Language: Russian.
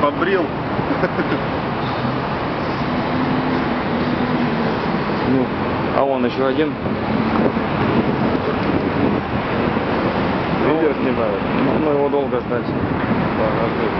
Побрил. Ну, а он еще один. Видео снимают. Ну, ну, его долго ждать. Положи.